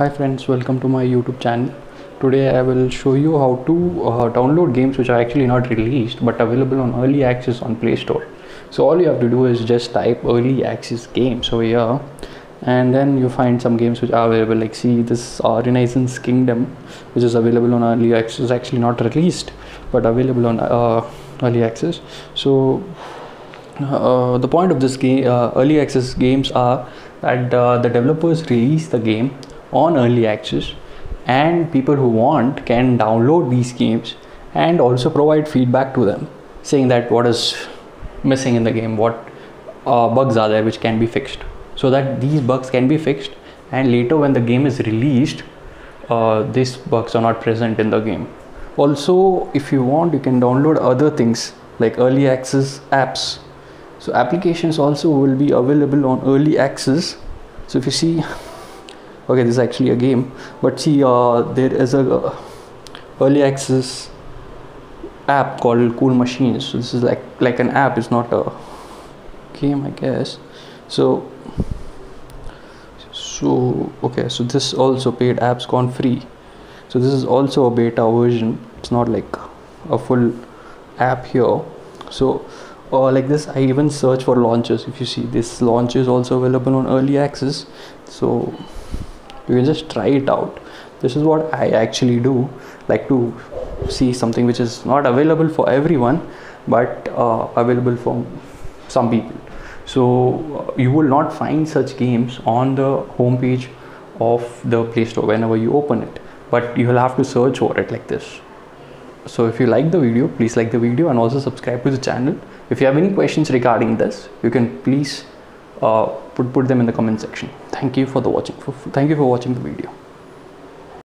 Hi friends, welcome to my YouTube channel. Today I will show you how to uh, download games which are actually not released but available on early access on Play Store. So all you have to do is just type early access games over here and then you find some games which are available like see this uh, Renaissance Kingdom which is available on early access actually not released but available on uh, early access. So uh, the point of this game uh, early access games are that uh, the developers release the game on early access and people who want can download these games and also provide feedback to them saying that what is missing in the game what uh, bugs are there which can be fixed. So that these bugs can be fixed and later when the game is released uh, these bugs are not present in the game. Also if you want you can download other things like early access apps. So applications also will be available on early access. So if you see okay this is actually a game. But see uh, there is a uh, early access app called cool machines. So this is like like an app it's not a game i guess. So so okay so this also paid apps gone free. So this is also a beta version. It's not like a full app here. So uh, like this i even search for launches if you see this launch is also available on early access. So you can just try it out. This is what i actually do like to see something which is not available for everyone but uh, available for some people. So uh, you will not find such games on the homepage of the play store whenever you open it but you will have to search for it like this. So if you like the video please like the video and also subscribe to the channel. If you have any questions regarding this you can please uh, put, put them in the comment section. Thank you for the watching for, thank you for watching the video